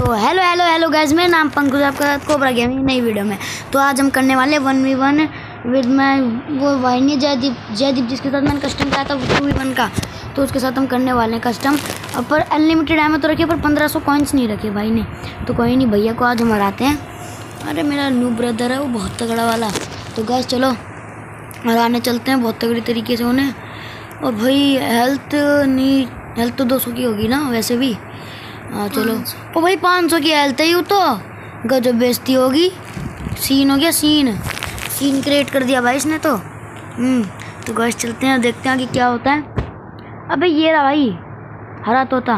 तो hello hello hello guys मेरा नाम पंकज आपका कोबरा गेमिंग नई वीडियो में। तो आज हम करने वाले वन वी वन विद मैं वो वाहिनी जयदीप जयदीप जिसके साथ मैंने कस्टम किया था टू वी वन का। तो उसके साथ हम करने वाले हैं कस्टम और पर अनलिमिटेड एम तो रखे पर पंद्रह सौ कॉइन्स नहीं रखे भाई ने। तो कोई नहीं, भैया को आज हम हराते हैं। अरे मेरा नू ब्रदर है, वो बहुत तगड़ा वाला। तो गैस चलो, हराने चलते हैं बहुत तगड़ी तरीके से उन्हें। और भाई हेल्थ नहीं हेल्थ तो दो सौ की होगी ना, वैसे भी। हाँ चलो। ओ भाई, पाँच सौ की हेल्थ है यू तो। गजब बेइज्जती होगी। सीन हो गया सीन सीन क्रिएट कर दिया भाई इसने तो। हम्म तो गैस चलते हैं, देखते हैं कि क्या होता है। अबे, ये रहा भाई। हरा तोता।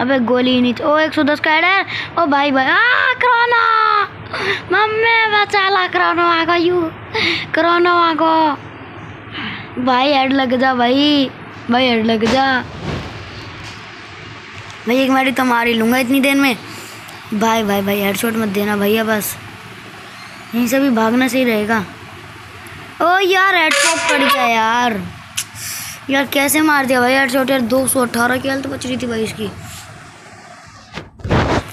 अबे, गोली नहीं ओ, एक सौ दस का एड है। ओ भाई भाई। आ, क्रोना! मम्मी बचा ला क्रोनो आ गो यू। क्रोनो गो भाई हेड लग जा भाई। भाई हेड लग जा। भाई, एक मारी तो मार ही लूँगा इतनी देर में। भाई भाई भाई हेडशॉट मत देना भैया, बस। यहीं से भी भागना सही रहेगा। ओ यार हेडशॉट पड़ गया यार। यार, कैसे मार दिया भाई हेडशॉट यार, दो सौ अट्ठारह की हेल्थ बच रही थी भाई इसकी।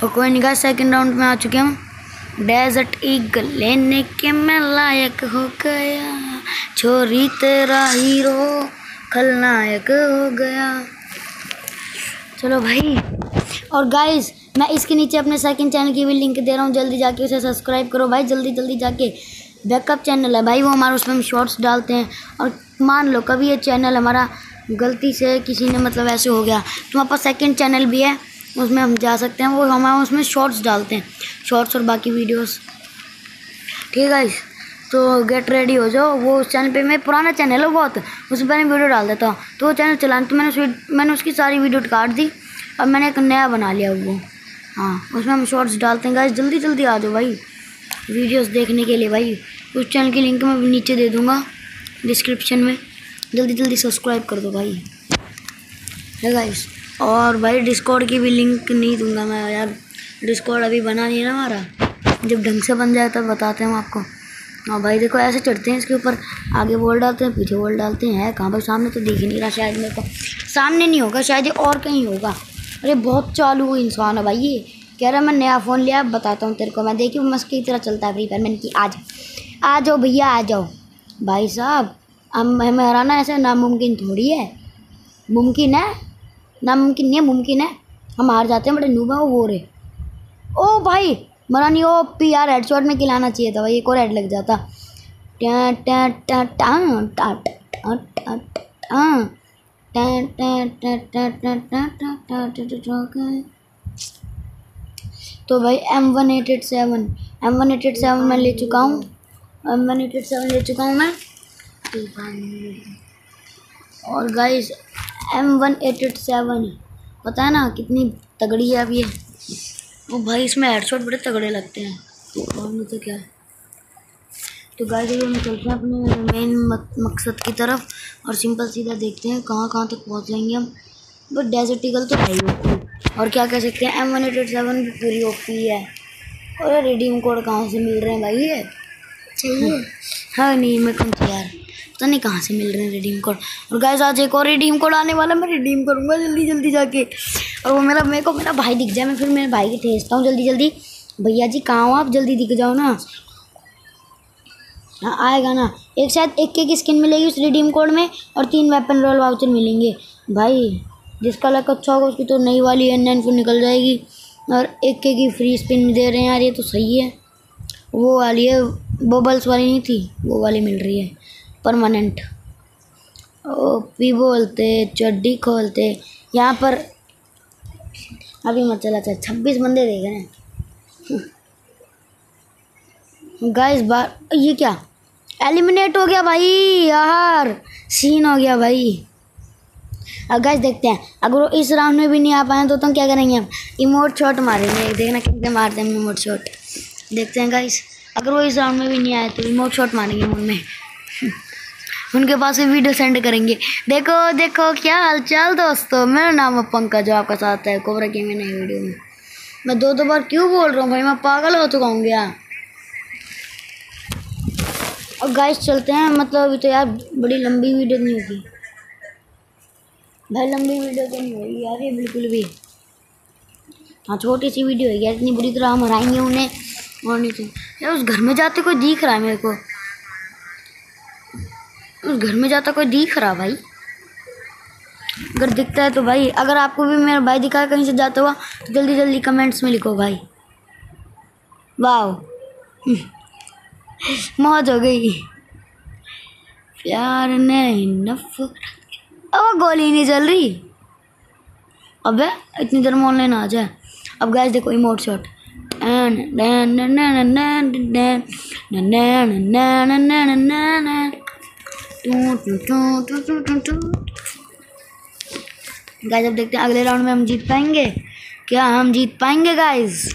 और कोई नहीं सेकंड राउंड में आ चुके हम। डेजर्ट ईगल लेने के मैं लायक हो गया। छोरी तेरा हीरो खलनायक हो गया। चलो भाई। और गाइस मैं इसके नीचे अपने सेकंड चैनल की भी लिंक दे रहा हूँ, जल्दी जाके उसे सब्सक्राइब करो भाई, जल्दी जल्दी जाके। बैकअप चैनल है भाई, वो हमारा उसमें हम शॉर्ट्स डालते हैं। और मान लो कभी ये चैनल हमारा गलती से किसी ने मतलब ऐसे हो गया तो हमारे पास सेकेंड चैनल भी है, उसमें हम जा सकते हैं, वो हमारा उसमें शॉर्ट्स डालते हैं। शॉर्ट्स और बाकी वीडियोस ठीक है तो गेट रेडी हो जाओ। वो उस चैनल पे, मैं पुराना चैनल है, बहुत। उसमें मैंने वीडियो डाल देता हूँ। तो वो चैनल चलाने तो मैंने उस मैंने उसकी सारी वीडियो काट दी। अब मैंने एक नया बना लिया वो। हाँ उसमें हम शॉर्ट्स डालते हैं। गाइस जल्दी जल्दी आ जाओ भाई। वीडियोस देखने के लिए भाई। उस चैनल की लिंक मैं नीचे दे दूँगा डिस्क्रिप्शन में। जल्दी जल्दी सब्सक्राइब कर दो भाई। गाइस और भाई डिस्कॉर्ड की भी लिंक नहीं दूँगा मैं यार। डिस्कॉर्ड अभी बना नहीं है ना हमारा। जब ढंग से बन जाए तब बताते हैं हम आपको। हाँ भाई देखो, ऐसे चढ़ते हैं इसके ऊपर। आगे वॉल डालते हैं, पीछे वॉल डालते हैं। है कहाँ भाई सामने तो दिख ही नहीं रहा शायद मेरे को। सामने नहीं होगा, शायद ये और कहीं होगा। अरे बहुत चालू इंसान है भाई ये। कह रहा मैं नया फ़ोन लिया, बताता हूँ तेरे को। मैं देखी मस्क की तरह चलता है फ्री फायर मैंने की आज आ जाओ भैया, आ जाओ। भाई साहब, अब हमें हराना ऐसे नामुमकिन थोड़ी है। मुमकिन है? नामुमकिन नहीं है, मुमकिन है। हम हार जाते हैं, बड़े नूबा वो रे। ओ भाई मरा नहीं ओ पी आर हेड शॉट में खिलाना चाहिए था भाई एक और हेड लग जाता टा टा टा टा टा टा टा टा तो भाई M one eight eight seven M one eight eight seven मैं ले चुका हूँ M one eight eight seven ले चुका हूँ मैं और guys M one eight eight seven पता है ना कितनी तगड़ी है अब ये वो भाई इसमें हेडशॉट बड़े तगड़े लगते हैं। और नहीं तो क्या? है तो गाइस अभी हम चलते हैं अपने मेन मकसद की तरफ़ और सिंपल सीधा देखते हैं कहाँ कहाँ तक पहुँच जाएँगे हम। बट डेजर्ट ईगल तो है ही और क्या कह सकते हैं M one eight eight seven भी पूरी ओपी है। और रिडीम कोड कहाँ से मिल रहे हैं भाई ये? चाहिए। हाँ नहीं मैं कम यार। पता नहीं कहाँ से मिल रहे हैं रिडीम कोड और गाइस आज एक और रिडीम कोड आने वाला मैं रिडीम करूँगा जल्दी जल्दी जाके। और वो मेरा, मेरे को मेरा भाई दिख जाए, मैं फिर मेरे भाई की भेजता हूँ जल्दी जल्दी। भैया जी, कहाँ हो आप? जल्दी दिख जाओ ना। हाँ आएगा ना। एक शायद एक के की स्किन मिलेगी उस रिडीम कोड में और तीन वेपन रोल वाउचर मिलेंगे। भाई जिसका लक अच्छा होगा, उसकी तो नई वाली एन नाइन फोर निकल जाएगी। और एक के की फ्री स्पिन दे रहे हैं यार, ये तो सही है। वो वाली है बबल्स वाली नहीं थी, वो वाली मिल रही है। परमानेंट ओ पी बोलते, चड्डी खोलते, यहाँ पर अभी मत चला चाहे छब्बीस बंदे देख रहे हैं। गाइस बार ये क्या? एलिमिनेट हो गया भाई, यार सीन हो गया भाई। अब गाइस देखते हैं। अगर वो इस राउंड में भी नहीं आ पाए तो तुम क्या करेंगे हम? इमोट शॉट मारेंगे। देखना कैसे मारते हैं इमोट शॉट देखते हैं गाइस अगर वो इस राउंड में भी नहीं आए तो इमोट शॉट मारेंगे उनमें। उनके पास भी वीडियो सेंड करेंगे। देखो देखो, क्या हालचाल दोस्तों? मेरा नाम है पंकज, जो आपका साथ है, कोबरा की में नई वीडियो में। मैं दो दो बार क्यों बोल रहा हूँ भाई? मैं पागल हो चुका हूँ क्या? और गाइस चलते हैं। मतलब अभी तो यार बड़ी लंबी वीडियो नहीं होगी। भाई, लंबी वीडियो तो नहीं होगी यार, ये बिल्कुल भी। हाँ छोटी सी वीडियो है यार, इतनी बुरी तरह हम हराएँगे उन्हें। और नहीं तो यार, उस घर में जाते कोई दिख रहा है मेरे को? घर में जाता कोई दिख रहा भाई अगर दिखता है तो भाई अगर आपको भी मेरा भाई दिखा कहीं से जाता हुआ तो जल्दी जल्दी कमेंट्स में लिखो भाई वाह मौज हो गई प्यार ने अब गोली नहीं चल रही अबे इतनी देर में ऑनलाइन आ जाए अब गैस देखो इमोट शॉट गाइस अब देखते हैं अगले राउंड में हम जीत पाएँगे? क्या हम जीत पाएँगे गाइज़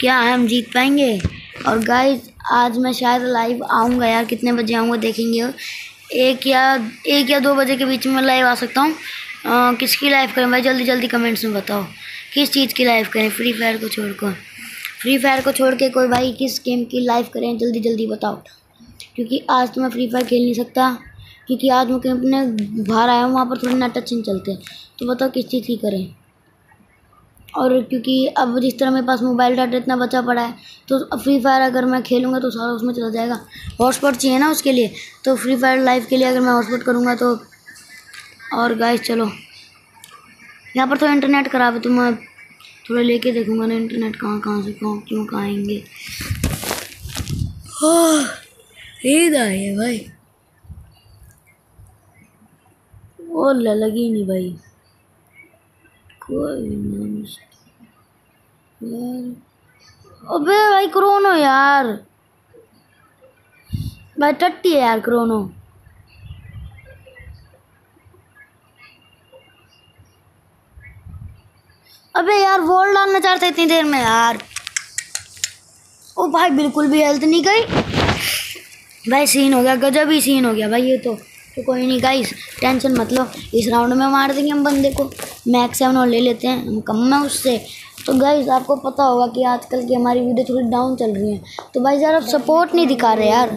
क्या हम जीत पाएँगे? और गाइज़ आज मैं शायद लाइव आऊँगा यार। कितने बजे आऊँगा देखेंगे। एक या एक या दो बजे के बीच में लाइव आ सकता हूँ। किसकी लाइव करें? भाई, जल्दी जल्दी कमेंट्स में बताओ। किस चीज़ की लाइव करें? फ्री फायर को छोड़कर। फ्री फायर को छोड़ के कोई भाई किस गेम की लाइव करें? जल्दी जल्दी बताओ। क्योंकि आज तो मैं फ्री फायर खेल नहीं सकता। क्योंकि आज मैं अपने बाहर आया हूँ वहाँ पर थोड़े नेट अच्छे नहीं चलते तो बताओ किस चीज़ की करें? और क्योंकि अब जिस तरह मेरे पास मोबाइल डाटा इतना बचा पड़ा है तो फ्री फायर अगर मैं खेलूँगा तो सारा उसमें चला जाएगा। हॉटस्पॉट चाहिए ना उसके लिए? तो फ्री फायर लाइव के लिए अगर मैं हॉटस्पॉट करूँगा तो और गाइस चलो। यहाँ पर तो इंटरनेट ख़राब है तो मैं थोड़ा लेके देखूँगा ना इंटरनेट कहाँ कहाँ से कहाँ क्यों कहाँ आएँगे। नींद आई है भाई। और लगी नहीं भाई। कोई नहीं। यार अबे भाई क्रोनो यार। भाई टट्टी है यार क्रोनो। अबे यार वॉल डालना चाहते इतनी देर में यार। ओ भाई बिल्कुल भी हेल्थ नहीं गई। भाई सीन हो गया, गजब ही सीन हो गया भाई ये तो। तो कोई नहीं गाइस टेंशन मत लो। इस राउंड में मार देंगे हम बंदे को। मैक्स सेवन और ले लेते हैं हम कम है उससे। तो गाइस आपको पता होगा कि आजकल की हमारी वीडियो थोड़ी डाउन चल रही है। तो भाई यार आप सपोर्ट नहीं दिखा रहे यार।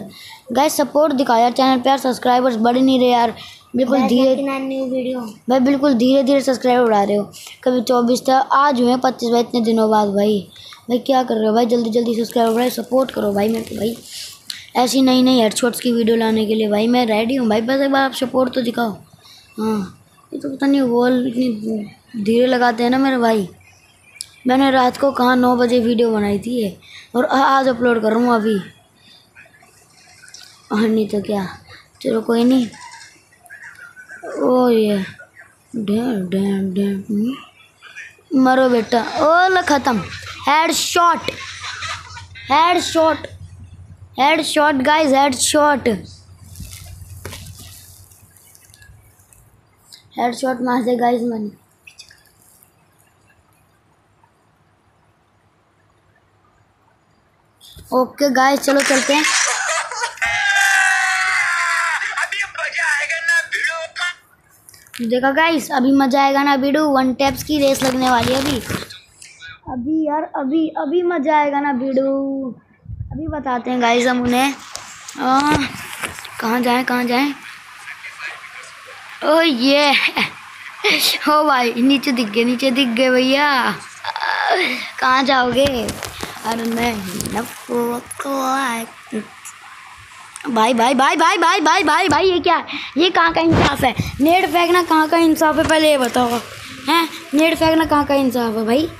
गाइस सपोर्ट दिखा यार चैनल पे यार सब्सक्राइबर्स बढ़ नहीं रहे यार। बिल्कुल धीरे वीडियो भाई बिल्कुल धीरे धीरे सब्सक्राइबर बढ़ा रहे हो। कभी चौबीस था आज हुए पच्चीस भाई इतने दिनों बाद भाई। भाई क्या कर रहे हो भाई? जल्दी जल्दी सब्सक्राइब बढ़ाए सपोर्ट करो भाई मेरे को भाई। ऐसी नई नई हेडशॉट्स की वीडियो लाने के लिए। भाई, मैं रेडी हूँ। भाई, बस एक बार आप सपोर्ट तो दिखाओ। हाँ ये तो पता नहीं वॉल इतनी धीरे लगाते हैं ना मेरे भाई। मैंने रात को कहाँ नौ बजे वीडियो बनाई थी और आज अपलोड कर रहा हूँ अभी। और नहीं तो क्या? चलो, कोई नहीं। ओ ये। Damn damn damn. मरो बेटा। ओ ख़त्म। Head shot head shot head shot guys head shot head shot मार दे गाइस मैंने ओके गाइस चलो चलते हैं। देखा गाइस अभी मज़ा आएगा ना वीडियो? वन टैप्स की रेस लगने वाली है अभी। अभी यार, अभी अभी मज़ा आएगा ना वीडियो। अभी बताते हैं गाइस हम उन्हें। कहाँ जाएँ कहाँ जाएँ? ओ ये ओ भाई, नीचे दिख गए, नीचे दिख गए भैया। कहाँ जाओगे? अरे मैं भाई भाई भाई भाई भाई भाई भाई भाई, ये क्या? है ये कहाँ का इंसाफ है? नेट फेंकना कहाँ का इंसाफ है? पहले ये बताओ। हैं? नेट फेंकना कहाँ का इंसाफ है भाई?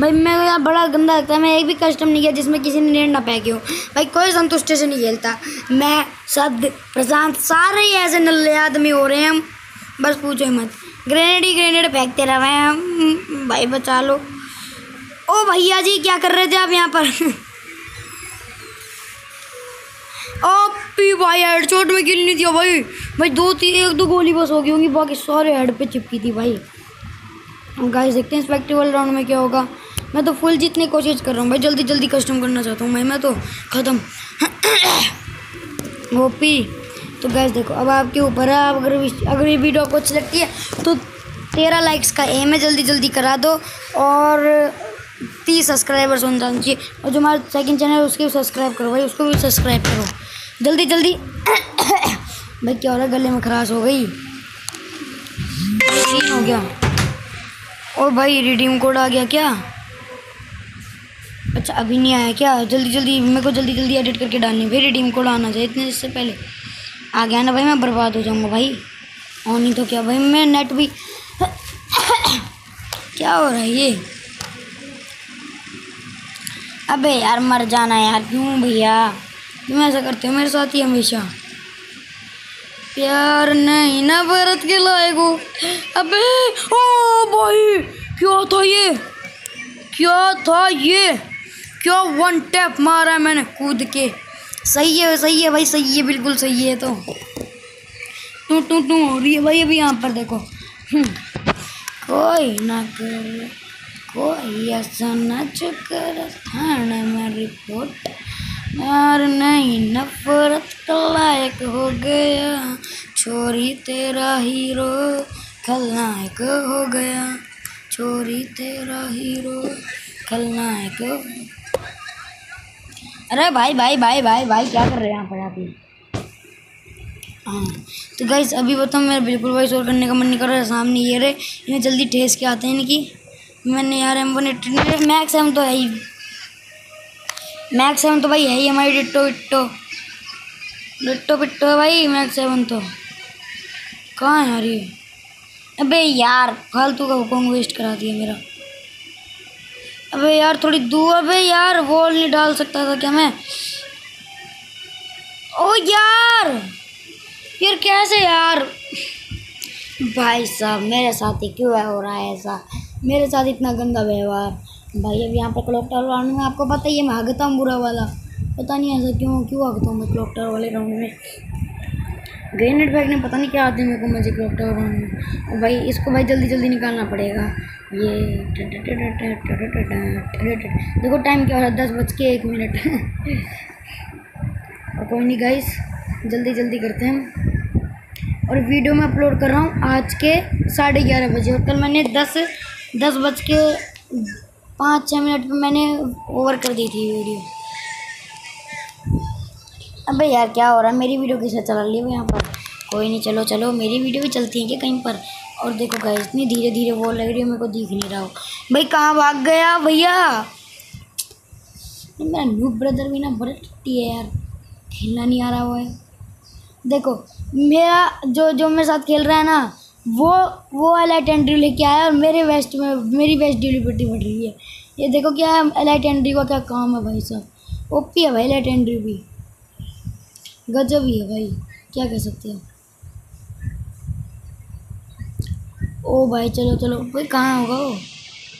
भाई मैं यार बड़ा गंदा लगता है। मैं एक भी कस्टम नहीं किया जिसमें किसी ने नेट ना फेंके हो। भाई, कोई संतुष्टि से नहीं खेलता। मैं सद प्रशांत, सारे ही ऐसे नल्ले आदमी हो रहे हैं बस पूछो मत। ग्रेनेड ही ग्रेनेड फेंकते रहे हैं भाई, बचा लो। ओ भैया जी, क्या कर रहे थे आप यहाँ पर? ओ पी भाई हेड चोट में गिर नहीं दिया भाई। भाई, दो तीन एक दो गोली बस हो गई होंगी। बाकी सारे हेड पे चिपकी थी भाई। गाइस देखते हैं स्पेक्टिवल राउंड में क्या होगा। मैं तो फुल जीतने की कोशिश कर रहा हूँ भाई, जल्दी जल्दी कस्टम करना चाहता हूँ भाई मैं तो ख़त्म। ओपी तो गैस देखो, अब आपके ऊपर है, आप अगर अगर ये वीडियो आपको अच्छी लगती है तो तेरह लाइक्स का एम है, जल्दी जल्दी करा दो, और तीस सब्सक्राइबर्स होना चाहिए, और जो हमारा सेकंड चैनल है, उसके भी सब्सक्राइब करो भाई, उसको भी सब्सक्राइब करो। जल्दी जल्दी। भाई, क्या हो रहा है? गले में खराश हो गई। हो गया। और भाई रिडीम कोड आ गया क्या? अच्छा अभी नहीं आया क्या? जल्दी जल्दी, मेरे को जल्दी जल्दी एडिट करके डालनी फिर रिडीम कोड आना चाहिए इतने इससे पहले। आ गया ना भाई, मैं बर्बाद हो जाऊँगा भाई। और नहीं तो क्या? भाई, मैं नेट भी क्या हो रहा है ये? अबे यार, मर जाना यार। क्यों भैया? क्यों ऐसा करते हो मेरे साथ ही हमेशा? प्यार नहीं ना भरत के लायक हो। अबे, ओ भाई, क्या था ये? क्या था ये? क्या वन टैप मारा मैंने कूद के? सही है सही है भाई सही है बिल्कुल सही है तो। टू टू टू हो रही है भाई अभी यहाँ पर देखो। हम्म, कोई ना कर कोई ऐसा न कर थाने में रिपोर्ट यार नहीं नफरत लायक हो गया। छोरी तेरा हीरो खलनायक हो गया। छोरी तेरा हीरो खलनायक अरे भाई भाई भाई भाई भाई, क्या कर रहे हैं यहाँ पर आप हाँ तो गाइस अभी बताओ मेरा बिल्कुल वॉइस ओवर करने का मन नहीं कर रहा है, सामने ये रहे, इन्हें जल्दी ठेस के आते हैं इनकी। मैंने यार M one eighty max M तो है ही। मैक्स सेवन तो भाई है ही हमारी डिट्टो विट्टो डिट्टो पिट्टो है भाई मैक्स सेवन तो। कहाँ है यार ये? अबे यार, फालतू का हुक्म वेस्ट करा दिया मेरा। अबे यार, थोड़ी दूर अबे यार वॉल नहीं डाल सकता था क्या मैं? ओ यार यार कैसे यार? भाई साहब, मेरे साथ ही क्यों है हो रहा है ऐसा? मेरे साथ इतना गंदा व्यवहार। भाई, अब यहाँ पर क्लॉक टावर राउंड में आपको पता ही है, मैं भागता हूँ बुरा वाला। पता नहीं ऐसा क्यों क्यों भागता हूँ मैं क्लॉक टावर वाले राउंड में? ग्रेनेड बैग ने पता नहीं क्या आते मेरे को मुझे क्लॉक टावर राउंड में। भाई, इसको भाई जल्दी जल्दी निकालना पड़ेगा। ये देखो टाइम क्या हो रहा है दस बज के एक मिनट और कोई नहीं गाइस जल्दी जल्दी करते हैं और वीडियो मैं अपलोड कर रहा हूँ आज के साढ़े ग्यारह बजे और कल मैंने दस दस बज के पाँच छः मिनट पे मैंने ओवर कर दी थी वीडियो अबे यार क्या हो रहा है मेरी वीडियो किसे चला ली यहाँ पर कोई नहीं चलो चलो मेरी वीडियो भी चलती है क्या कहीं पर और देखो गाइस इतनी धीरे धीरे वो लग रही है, मेरे को दिख नहीं रहा। हो भाई, कहाँ भाग गया भैया? मेरा नूब ब्रदर भी ना बड़ा टट्टी है यार। खेलना नहीं आ रहा हुआ है। देखो, मेरा जो जो मेरे साथ खेल रहा है ना, वो वो एलाइट एंट्री लेके आया और मेरे वेस्ट में, मेरी वेस्ट डिलीवरी बढ़ रही है। ये देखो क्या है एलाइट एंट्री का क्या काम है भाई साहब। ओपी है भाई एलाइट एंट्री भी। गजब ही है भाई, क्या कह सकते हो। ओ भाई, चलो चलो। भाई कहाँ होगा वो?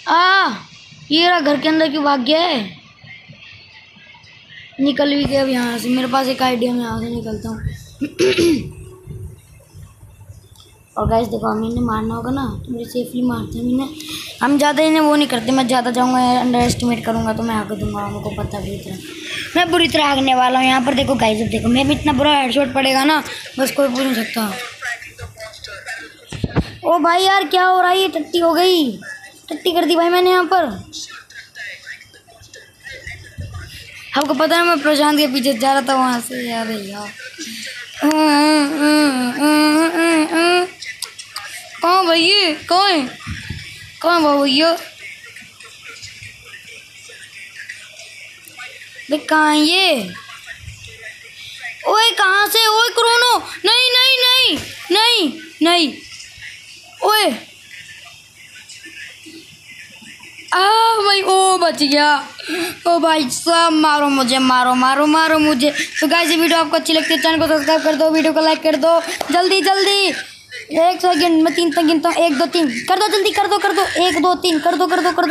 आ, ये रहा घर के अंदर क्यों भाग गया है। निकल भी गया अब यहाँ से। मेरे पास एक आइडिया मैं यहाँ से निकलता हूँ। और गैस देखो, हमें इन्हें मारना होगा ना तो मेरे सेफली मारते हैं इन्हें। हम ज़्यादा इन्हें वो नहीं करते, मैं ज़्यादा जाऊँगा अंडर एस्टिमेट करूँगा तो मैं आगे दूँगा मेरे को पता भी तरह मैं बुरी तरह आगने वाला हूँ। यहाँ पर देखो गाइस अब देखो, मैं भी इतना बुरा हेडशॉट पड़ेगा ना, बस कोई पूछ नहीं सकता। ओ भाई यार, क्या हो रहा है? टट्टी हो गई। टट्टी कर दी भाई मैंने यहाँ पर। आपको पता है, मैं प्रशांत के पीछे जा रहा था, वहाँ से यार यार कहाँ भैया कहाँ है? कहाँ बा भैया? कहाँ ये? ओए, कहाँ से? ओए, क्रोनो! नहीं नहीं नहीं नहीं नहीं। ओए। आ भाई ओ बच गया। ओ भाई सब मारो मुझे, मारो मारो मारो मुझे। तो गाइस ये वीडियो आपको अच्छी लगती है, चैनल को सब्सक्राइब कर दो, वीडियो को लाइक कर दो। जल्दी जल्दी। एक सेकंड, मैं तीन तक गिनता हूँ एक, दो, तीन। कर दो, जल्दी, कर दो कर दो। एक, दो, तीन। कर दो कर दो कर दो